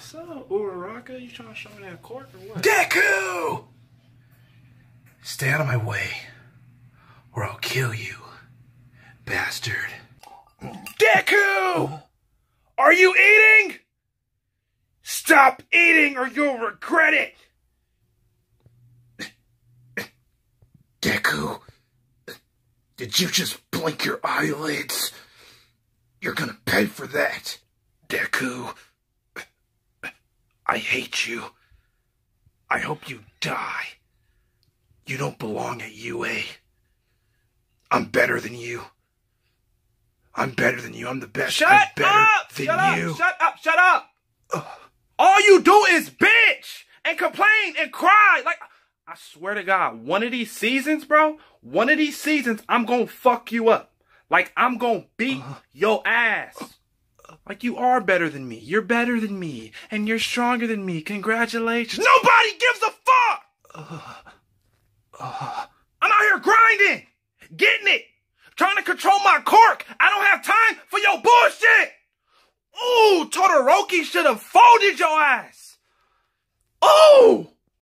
What's up, Uraraka? You trying to show me that court or what? Deku! Stay out of my way, or I'll kill you, bastard. Deku! Are you eating? Stop eating or you'll regret it! Deku, did you just blink your eyelids? You're gonna pay for that. Deku, I hate you. I hope you die. You don't belong at UA. I'm better than you. I'm better than you. I'm the best. Shut up! Shut up! Shut up! Shut up! All you do is bitch and complain and cry. Like, I swear to God, one of these seasons, bro, one of these seasons, I'm gonna fuck you up. Like, I'm gonna beat Uh-huh. your ass. Like, you are better than me. You're better than me. And you're stronger than me. Congratulations. Nobody gives a fuck! I'm out here grinding, getting it, trying to control my quirk. I don't have time for your bullshit. Ooh, Todoroki should have folded your ass.